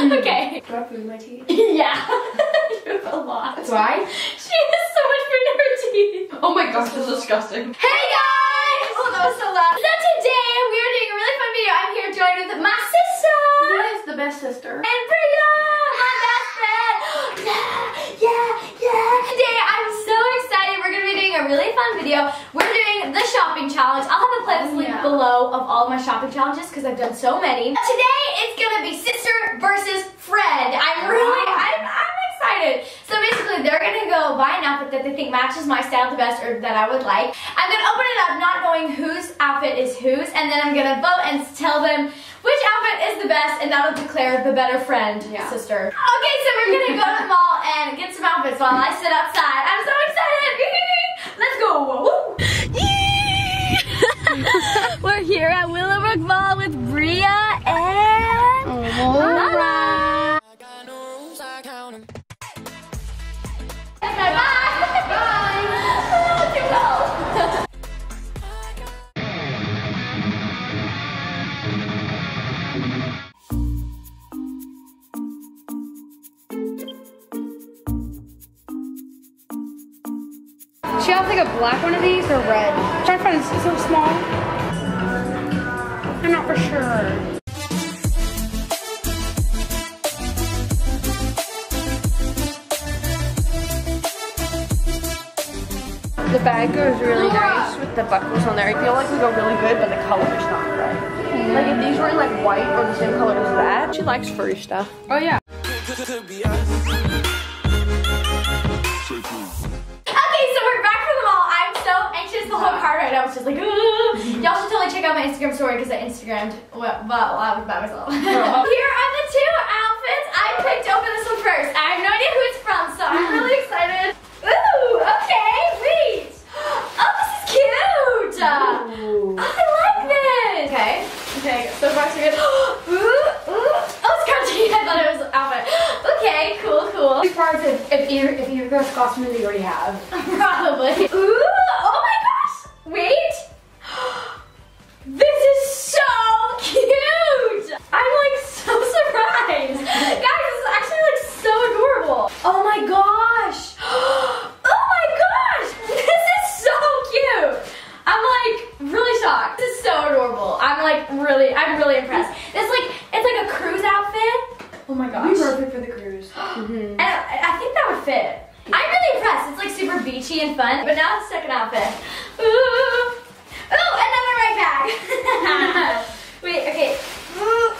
okay. Do I have food in my teeth? yeah. a lot. That's why? She has so much food in her teeth. Oh my gosh, this is disgusting. Hey guys! Oh, that was so loud. So today we are doing a really fun video. I'm here joined with my sister. Who is the best sister? And Priya, my best friend. Yeah, yeah, yeah. Today I'm so excited. We're gonna be doing a really fun video. We're doing the shopping challenge. I'll have a playlist oh, link Yeah. below of all my shopping challenges because I've done so many. Today it's gonna be sister versus friend. I'm really, ah. I'm, I'm excited. So basically they're gonna go buy an outfit that they think matches my style the best or that I would like. I'm gonna open it up not knowing whose outfit is whose and then I'm gonna vote and tell them which outfit is the best and that'll declare the better friend, Yeah. sister. Okay, so we're gonna go to the mall and get some outfits while I sit outside. Like a black one of these or red. I'm trying to find this. Is it small? I'm not for sure. The bag goes really nice with the buckles on there. I feel like we go really good, but the color is not right. Like if these were in like white or the same color as that. She likes furry stuff. Oh yeah. So anxious. The whole uh-huh. car ride, I was just like, y'all should totally check out my Instagram story because I Instagrammed while, while I was by myself. Uh-huh. Here are the two outfits. I picked oh, open this one first. I have no idea who it's from, so I'm really excited. Ooh, okay, wait. Oh, this is cute. Oh, I like this. Okay, okay, so far so good. Ooh, ooh. Oh, it's crunchy. I thought it was outfit. Okay, cool, cool. As far if, if either if either of those costumes you already have. Probably. Ooh, oh. Wait. This is so cute. I'm like so surprised. Guys, this is actually like so adorable. Oh my gosh. Oh my gosh. This is so cute. I'm like really shocked. This is so adorable. I'm like really, I'm really impressed. It's like, it's like a cruise outfit. Oh my gosh. perfect for the cruise. And I, I think that would fit. I'm really impressed. It's like super beachy and fun. But now the second outfit. Ooh. Ooh, another right back. Wait, okay. Ooh.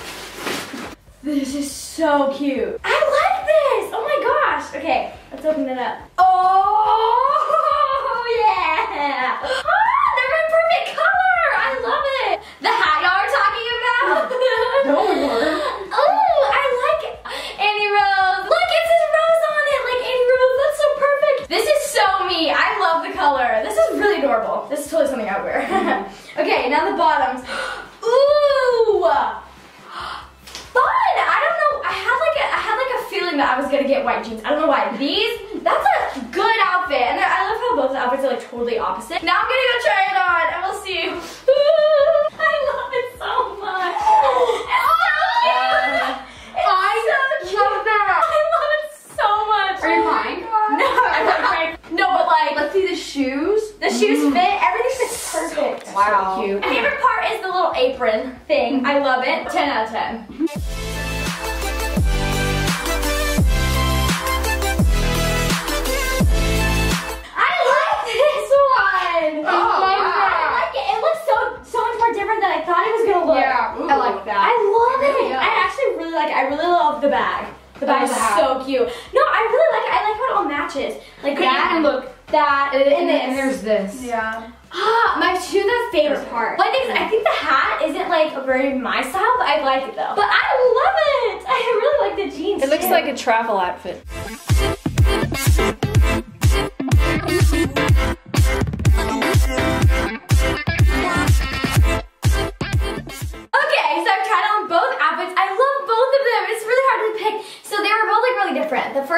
This is so cute. I like this. Oh my gosh. Okay, let's open it up. Oh, yeah. Ah, they're my perfect color. I love it. The hat y'all are talking about. No, we weren't. Oh, I like it. Annie Rose. Look, it says Rose on it, like Annie Rose. That's so perfect. This is so me. I love the color. This is really adorable. This is totally something I would wear. okay, now the bottoms. Ooh. Fun. I don't know. I had like a, I had like a feeling that I was gonna get white jeans. I don't know why. These, that's a good outfit, and I love how both outfits are like totally opposite. Now I'm gonna go try it on, and we'll see. I love it so much. It's so cute. It's I so cute. love that. I love it so much. Are you crying? No, I'm not crying. No, but like Let's see the shoes. the shoes mm. fit. Everything fits perfect. Wow. So cute. My favorite part is the little apron thing. I love it. 10 out of 10. I really love the bag. The bag is so cute. No, I really like it. I like how it all matches. Like that and look that and, And, this. and there's this. Yeah. Ah, my two the favorite part. One thing is, I think the hat isn't like very my style, but I like it though. But I love it. I really like the jeans. It looks too. like a travel outfit.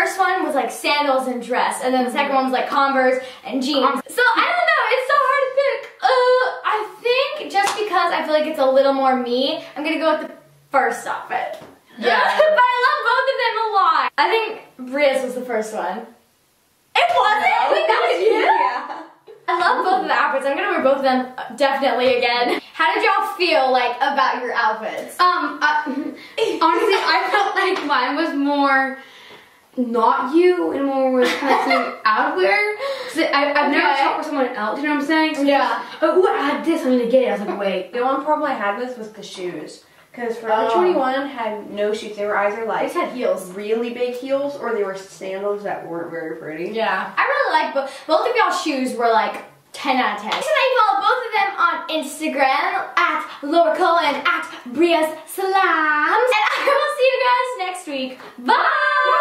First one was like sandals and dress, and then the second one was like Converse and jeans. So I don't know. It's so hard to pick. Uh, I think just because I feel like it's a little more me, I'm gonna go with the first outfit. Yeah. but I love both of them a lot. I think Bria's was the first one. It wasn't? No. Wait, that was you? Yeah. I love both of the outfits. I'm gonna wear both of them definitely again. How did y'all feel like about your outfits? Um, uh, honestly, I felt like mine was more not you and more was kind of something out of where. I, I've okay. never talked with someone else, you know what I'm saying? So yeah. oh, I had this, I'm gonna get it. I was like, wait. The one problem I had with was the shoes. Because Forever oh. 21 had no shoes. They were either like they had heels, really big heels, or they were sandals that weren't very pretty. Yeah, I really like both. Both of y'all's shoes were like 10 out of 10. So you follow both of them on Instagram at Laura and at Bria's Slams. And I will see you guys next week. Bye!